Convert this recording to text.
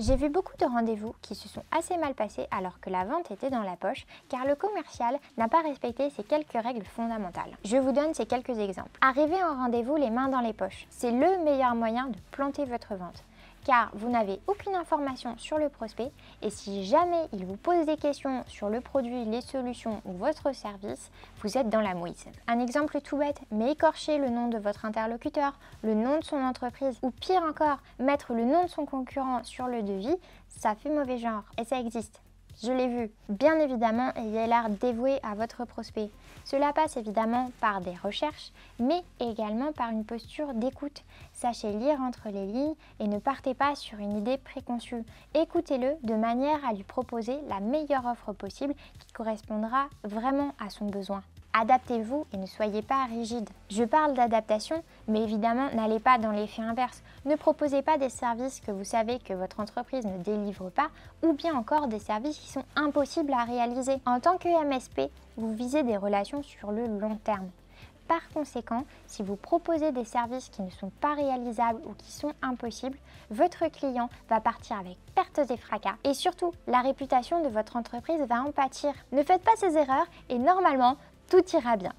J'ai vu beaucoup de rendez-vous qui se sont assez mal passés alors que la vente était dans la poche car le commercial n'a pas respecté ces quelques règles fondamentales. Je vous donne ces quelques exemples. Arriver en rendez-vous les mains dans les poches, c'est le meilleur moyen de planter votre vente car vous n'avez aucune information sur le prospect et si jamais il vous pose des questions sur le produit, les solutions ou votre service, vous êtes dans la mouise. Un exemple tout bête, mais écorcher le nom de votre interlocuteur, le nom de son entreprise ou pire encore, mettre le nom de son concurrent sur le devis, ça fait mauvais genre et ça existe. Je l'ai vu. Bien évidemment, ayez l'air dévoué à votre prospect. Cela passe évidemment par des recherches, mais également par une posture d'écoute. Sachez lire entre les lignes et ne partez pas sur une idée préconçue. Écoutez-le de manière à lui proposer la meilleure offre possible qui correspondra vraiment à son besoin. Adaptez-vous et ne soyez pas rigide. Je parle d'adaptation, mais évidemment, n'allez pas dans l'effet inverse. Ne proposez pas des services que vous savez que votre entreprise ne délivre pas, ou bien encore des services qui sont impossibles à réaliser. En tant que MSP, vous visez des relations sur le long terme. Par conséquent, si vous proposez des services qui ne sont pas réalisables ou qui sont impossibles, votre client va partir avec pertes et fracas. Et surtout, la réputation de votre entreprise va en pâtir. Ne faites pas ces erreurs et normalement, tout ira bien.